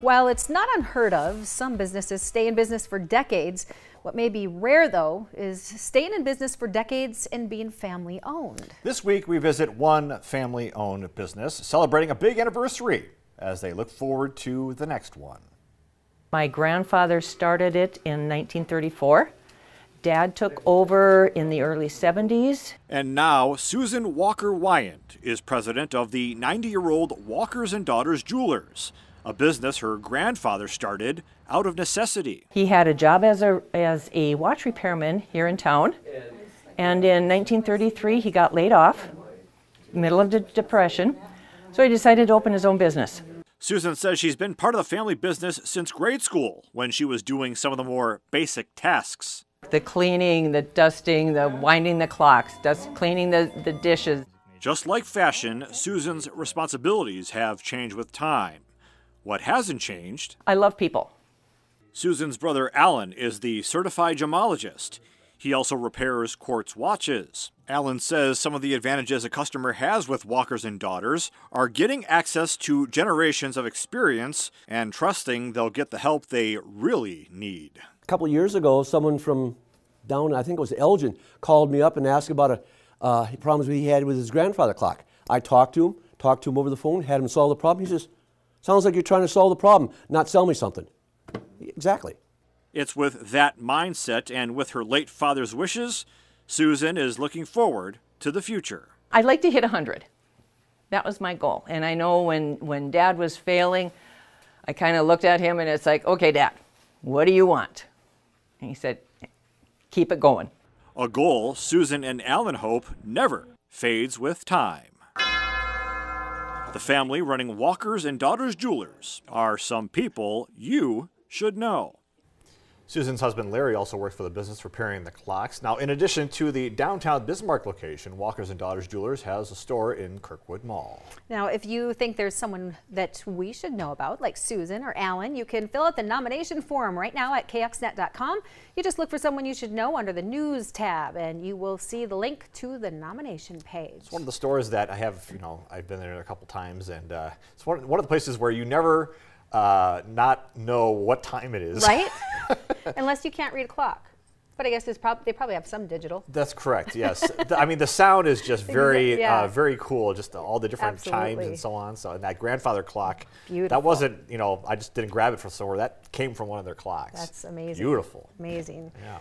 While it's not unheard of, some businesses stay in business for decades. What may be rare, though, is staying in business for decades and being family owned. This week, we visit one family owned business celebrating a big anniversary as they look forward to the next one. My grandfather started it in 1934. Dad took over in the early 70s. And now Susan Walker Wyant is president of the 90 year old Walkers and Daughters Jewelers a business her grandfather started out of necessity. He had a job as a, as a watch repairman here in town, and in 1933 he got laid off, middle of the Depression, so he decided to open his own business. Susan says she's been part of the family business since grade school when she was doing some of the more basic tasks. The cleaning, the dusting, the winding the clocks, dust, cleaning the, the dishes. Just like fashion, Susan's responsibilities have changed with time. What hasn't changed? I love people. Susan's brother Alan is the certified gemologist. He also repairs quartz watches. Alan says some of the advantages a customer has with Walkers and Daughters are getting access to generations of experience and trusting they'll get the help they really need. A couple years ago, someone from down, I think it was Elgin, called me up and asked about a uh, problems he had with his grandfather clock. I talked to him, talked to him over the phone, had him solve the problem. He says, Sounds like you're trying to solve the problem, not sell me something. Exactly. It's with that mindset and with her late father's wishes, Susan is looking forward to the future. I'd like to hit 100. That was my goal. And I know when, when dad was failing, I kind of looked at him and it's like, okay, dad, what do you want? And he said, keep it going. A goal Susan and Alan hope never fades with time. The family running Walkers and Daughters Jewelers are some people you should know. Susan's husband Larry also works for the business repairing the clocks. Now, in addition to the downtown Bismarck location, Walkers and Daughters Jewelers has a store in Kirkwood Mall. Now, if you think there's someone that we should know about, like Susan or Alan, you can fill out the nomination form right now at kxnet.com. You just look for someone you should know under the news tab, and you will see the link to the nomination page. It's one of the stores that I have, you know, I've been there a couple times, and uh, it's one, one of the places where you never uh, not know what time it is. Right? Unless you can't read a clock. But I guess prob they probably have some digital. That's correct. Yes. I mean, the sound is just very, yeah. uh, very cool. Just all the different Absolutely. chimes and so on. So and that grandfather clock. Beautiful. That wasn't, you know, I just didn't grab it from somewhere. That came from one of their clocks. That's amazing. Beautiful. Amazing. Yeah.